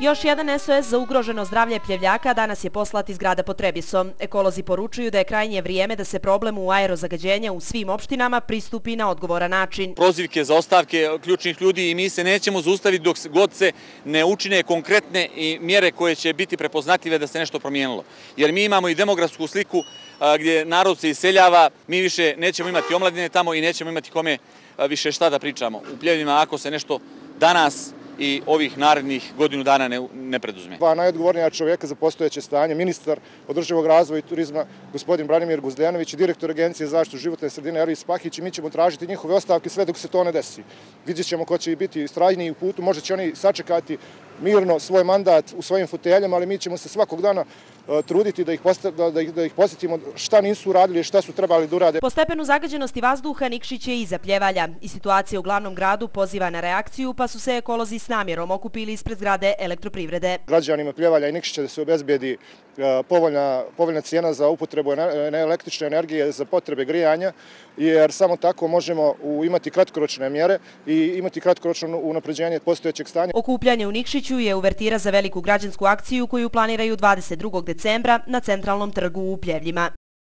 Još jedan SOS za ugroženo zdravlje pljevljaka danas je poslat iz grada Potrebisom. Ekolozi poručuju da je krajnje vrijeme da se problemu aerozagađenja u svim opštinama pristupi na odgovoran način. Prozivke za ostavke ključnih ljudi i mi se nećemo zaustaviti dok god se ne učine konkretne mjere koje će biti prepoznatljive da se nešto promijenilo. Jer mi imamo i demografsku sliku gdje narod se iseljava, mi više nećemo imati omladine tamo i nećemo imati kome više šta da pričamo. U pljevima ako se nešto danas i ovih narednih godinu dana ne preduzme. Dva najodgovornija čovjeka za postojeće stanje, ministar održivog razvoja i turizma, gospodin Branimir Guzdejanović i direktor Agencije za zaštitu životne sredine Ervis Pahić i mi ćemo tražiti njihove ostavke sve dok se to ne desi. Vidjet ćemo ko će biti strajniji u putu, možda će oni sačekati mirno svoj mandat u svojim foteljama, ali mi ćemo se svakog dana e, truditi da ih, da ih posjetimo šta nisu uradili i šta su trebali da urade. Po stepenu zagađenosti vazduha Nikšić je iza pljevalja i situacija u glavnom gradu poziva na reakciju, pa su se ekolozi s namjerom okupili ispred zgrade elektroprivrede. Građanima pljevalja i Nikšića da se obezbedi e, povoljna, povoljna cijena za upotrebu električne energije za potrebe grijanja, jer samo tako možemo imati kratkoročne mjere i imati kratkoročno unapređenje postojećeg stanja. Okupljanje u Nikšiću je uvertira za veliku građansku akciju koju planiraju 22. decembra na centralnom trgu u Pljevljima.